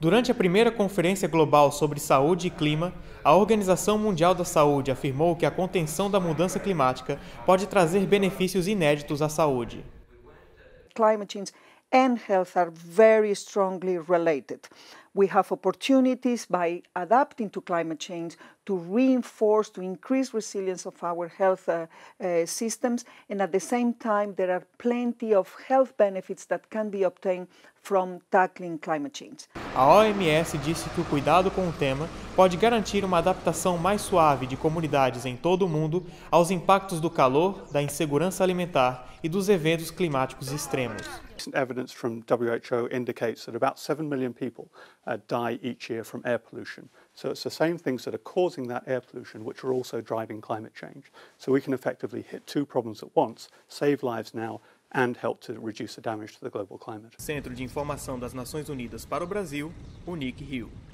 Durante a primeira Conferência Global sobre Saúde e Clima, a Organização Mundial da Saúde afirmou que a contenção da mudança climática pode trazer benefícios inéditos à saúde. Climate change and health are very strongly related. We have opportunities by adapting to climate change to reinforce, to increase resilience of our health uh, uh, systems, and at the same time, there are plenty of health benefits that can be obtained from tackling climate change. A OMS disse que o cuidado com o tema pode garantir uma adaptação mais suave de comunidades em todo o mundo aos impactos do calor, da insegurança alimentar e dos eventos climáticos extremos. Recent evidence from WHO indicates that about 7 million people uh, die each year from air pollution. So it's the same things that are causing that air pollution which are also driving climate change. So we can effectively hit two problems at once, save lives now and help to reduce the damage to the global climate. Centro de Informação das Nações Unidas para o Brasil, UNIC Rio.